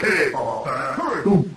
Hurricane!